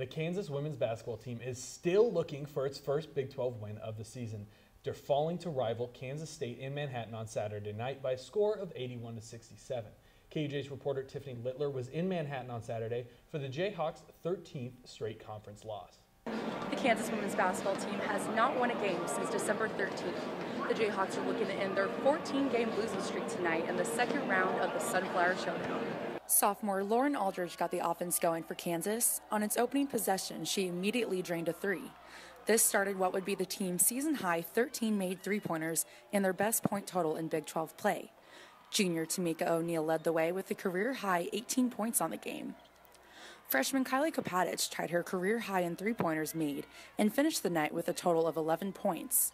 The Kansas women's basketball team is still looking for its first Big 12 win of the season. They're falling to rival Kansas State in Manhattan on Saturday night by a score of 81 to 67. KUJ's reporter Tiffany Littler was in Manhattan on Saturday for the Jayhawks' 13th straight conference loss. The Kansas women's basketball team has not won a game since December 13th. The Jayhawks are looking to end their 14-game losing streak tonight in the second round of the Sunflower Showdown. Sophomore Lauren Aldridge got the offense going for Kansas. On its opening possession, she immediately drained a three. This started what would be the team's season high 13 made three pointers and their best point total in Big 12 play. Junior Tamika O'Neal led the way with a career high 18 points on the game. Freshman Kylee Kopatich tied her career high in three pointers made and finished the night with a total of 11 points.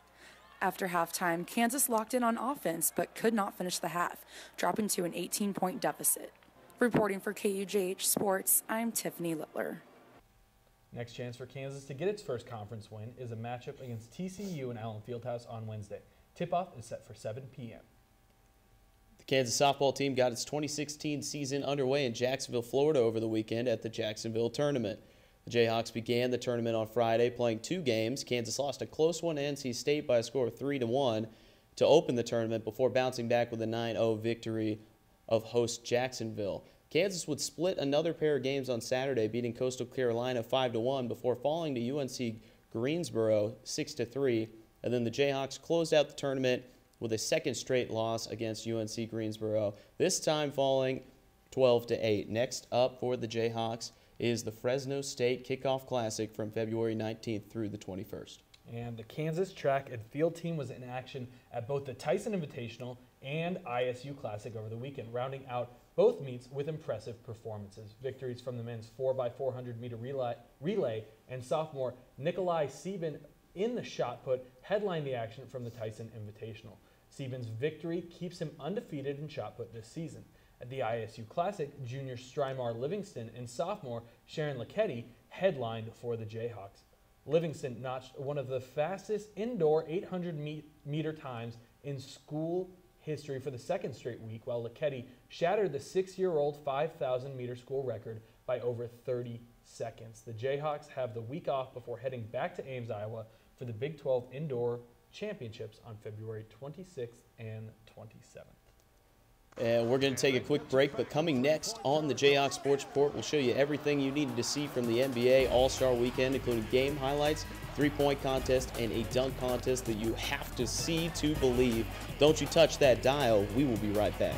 After halftime, Kansas locked in on offense but could not finish the half, dropping to an 18 point deficit. Reporting for KUJH Sports, I'm Tiffany Littler. Next chance for Kansas to get its first conference win is a matchup against TCU in Allen Fieldhouse on Wednesday. Tip-off is set for 7 p.m. The Kansas softball team got its 2016 season underway in Jacksonville, Florida over the weekend at the Jacksonville Tournament. The Jayhawks began the tournament on Friday playing two games. Kansas lost a close one to NC State by a score of 3 to 1 to open the tournament before bouncing back with a 9-0 victory of host Jacksonville. Kansas would split another pair of games on Saturday, beating Coastal Carolina 5 to 1 before falling to UNC Greensboro 6 to 3. And then the Jayhawks closed out the tournament with a second straight loss against UNC Greensboro, this time falling 12 to 8. Next up for the Jayhawks is the Fresno State Kickoff Classic from February 19th through the 21st. And the Kansas track and field team was in action at both the Tyson Invitational and ISU Classic over the weekend, rounding out both meets with impressive performances. Victories from the men's 4x400 meter relay, and sophomore Nikolai Sieben in the shot put headlined the action from the Tyson Invitational. Sieben's victory keeps him undefeated in shot put this season. At the ISU Classic, junior Strymar Livingston and sophomore Sharon Lokedi headlined for the Jayhawks. Livingston notched one of the fastest indoor 800 meter times in school history for the second straight week, while Lokedi shattered the six-year-old 5,000 meter school record by over 30 seconds. The Jayhawks have the week off before heading back to Ames, Iowa for the Big 12 Indoor Championships on February 26th and 27th. And we're going to take a quick break, but coming next on the Jayhawk Sports Report, we'll show you everything you needed to see from the NBA All-Star Weekend, including game highlights, three-point contest, and a dunk contest that you have to see to believe. Don't you touch that dial. We will be right back.